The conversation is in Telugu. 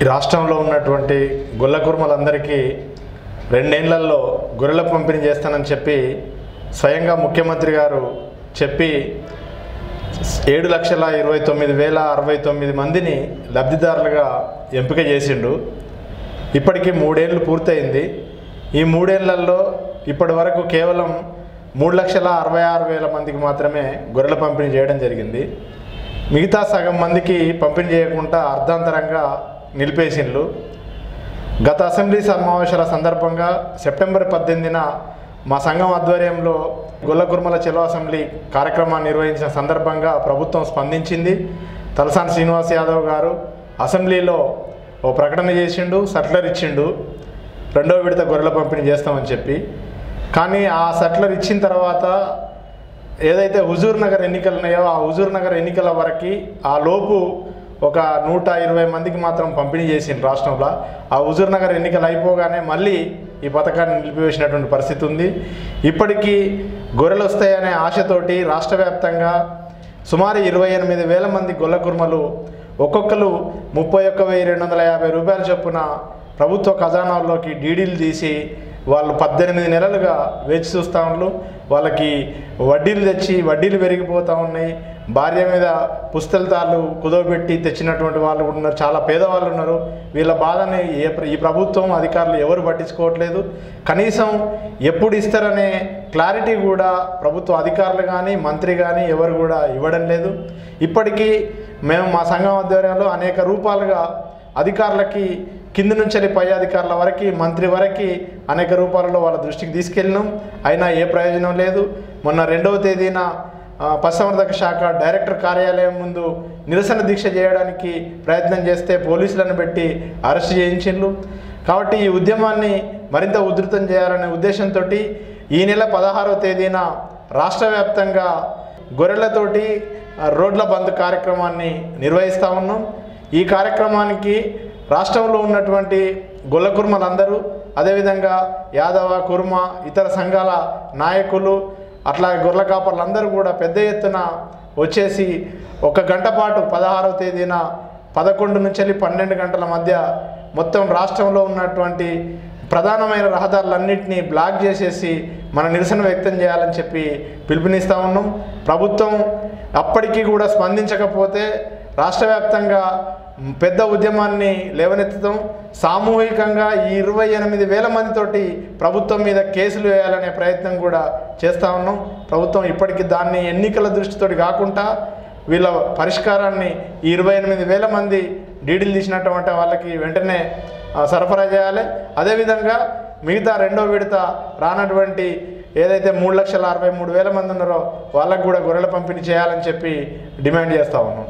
ఈ రాష్ట్రంలో ఉన్నటువంటి గొల్ల కుర్మలందరికీ రెండేళ్ళలో గొర్రెల పంపిణీ చేస్తానని చెప్పి స్వయంగా ముఖ్యమంత్రి గారు చెప్పి ఏడు లక్షల ఇరవై తొమ్మిది వేల అరవై తొమ్మిది మందిని లబ్ధిదారులుగా ఎంపిక చేసిండు. ఇప్పటికీ మూడేళ్ళు పూర్తయింది. ఈ మూడేళ్ళలో ఇప్పటి వరకు కేవలం మూడు లక్షల అరవై ఆరు వేల మందికి మాత్రమే గొర్రెల పంపిణీ చేయడం జరిగింది. మిగతా సగం మందికి పంపిణీ చేయకుండా అర్ధాంతరంగా నిలిపేసిండ్లు. గత అసెంబ్లీ సమావేశాల సందర్భంగా సెప్టెంబర్ పద్దెనిమిదిన మా సంఘం ఆధ్వర్యంలో గుల్లకుర్మల చెలో అసెంబ్లీ కార్యక్రమాన్ని నిర్వహించిన సందర్భంగా ప్రభుత్వం స్పందించింది. తలసాని శ్రీనివాస్ యాదవ్ గారు అసెంబ్లీలో ఓ ప్రకటన చేసిండు సట్లర్ ఇచ్చిండు. రెండో విడత గొర్రెల పంపిణీ చేస్తామని చెప్పి. కానీ ఆ సట్లర్ ఇచ్చిన తర్వాత ఏదైతే హుజూర్ నగర్ ఎన్నికలు ఉన్నాయో ఆ హుజూర్ నగర్ ఎన్నికల వరకు ఆ లోపు ఒక నూట ఇరవై మందికి మాత్రం పంపిణీ చేసింది రాష్ట్రంలో. ఆ హుజూర్నగర్ ఎన్నికలు అయిపోగానే మళ్ళీ ఈ పథకాన్ని నిలిపివేసినటువంటి పరిస్థితి ఉంది. ఇప్పటికీ గొర్రెలు వస్తాయనే ఆశతోటి రాష్ట్ర వ్యాప్తంగా సుమారు ఇరవై ఎనిమిది వేల మంది గొల్ల కుర్మలు ఒక్కొక్కరు ముప్పై ఒక్క వెయ్యి రెండు వందల యాభై రూపాయల చొప్పున ప్రభుత్వ ఖజానాల్లోకి డీడీలు తీసి వాళ్ళు పద్దెనిమిది నెలలుగా వేచి చూస్తూ ఉన్నారు వాళ్ళకి వడ్డీలు తెచ్చి వడ్డీలు పెరిగిపోతూ ఉన్నాయి. భార్య మీద పుస్తలతాళ్ళు కుదవబెట్టి తెచ్చినటువంటి వాళ్ళు కూడా ఉన్నారు. చాలా పేదవాళ్ళు ఉన్నారు. వీళ్ళ బాధని ఏ ఈ ప్రభుత్వం అధికారులు ఎవరు పట్టించుకోవట్లేదు. కనీసం ఎప్పుడు ఇస్తారనే క్లారిటీ కూడా ప్రభుత్వ అధికారులు కానీ మంత్రి కానీ ఎవరు కూడా ఇవ్వడం లేదు. ఇప్పటికీ మేము మా సంఘం ఆధ్వర్యంలో అనేక రూపాలుగా అధికారులకి కింది నుంచి పై అధికారుల వరకు మంత్రి వరకు అనేక రూపాలలో వాళ్ళ దృష్టికి తీసుకెళ్ళినాం. అయినా ఏ ప్రయోజనం లేదు. మొన్న రెండవ తేదీన పశుసంవర్ధక శాఖ డైరెక్టర్ కార్యాలయం ముందు నిరసన దీక్ష చేయడానికి ప్రయత్నం చేస్తే పోలీసులను పెట్టి అరెస్ట్ చేయించిండ్రు. కాబట్టి ఈ ఉద్యమాన్ని మరింత ఉధృతం చేయాలనే ఉద్దేశంతో ఈ నెల పదహారవ తేదీన రాష్ట్ర వ్యాప్తంగా గొర్రెలతోటి రోడ్ల బంద్ కార్యక్రమాన్ని నిర్వహిస్తూ ఉన్నాం. ఈ కార్యక్రమానికి రాష్ట్రంలో ఉన్నటువంటి గొల్ల కుర్మలందరూ అదేవిధంగా యాదవ కుర్మ ఇతర సంఘాల నాయకులు అట్లా గొర్రెల కాపర్లందరూ కూడా పెద్ద ఎత్తున వచ్చేసి ఒక గంట పాటు పదహారవ తేదీన పదకొండు నుంచి వెళ్ళి పన్నెండు గంటల మధ్య మొత్తం రాష్ట్రంలో ఉన్నటువంటి ప్రధానమైన రహదారులన్నింటినీ బ్లాక్ చేసేసి మన నిరసన వ్యక్తం చేయాలని చెప్పి పిలుపునిస్తూ ఉన్నాం. ప్రభుత్వం అప్పటికీ కూడా స్పందించకపోతే రాష్ట్ర వ్యాప్తంగా పెద్ద ఉద్యమాన్ని లేవనెత్తుతాం సామూహికంగా ఈ ఇరవై ఎనిమిది వేల మందితోటి ప్రభుత్వం మీద కేసులు వేయాలనే ప్రయత్నం కూడా చేస్తూ ఉన్నాం. ప్రభుత్వం ఇప్పటికీ దాన్ని ఎన్నికల దృష్టితోటి కాకుండా వీళ్ళ పరిష్కారాన్ని ఈ ఇరవై ఎనిమిది వేల మంది డీడీలు తీసినటువంటి వాళ్ళకి వెంటనే సరఫరా చేయాలి. అదేవిధంగా మిగతా రెండో విడత రానటువంటి ఏదైతే మూడు లక్షల అరవై మూడు వేల మంది ఉన్నారో వాళ్ళకు కూడా గొర్రెల పంపిణీ చేయాలని చెప్పి డిమాండ్ చేస్తూ ఉన్నాం.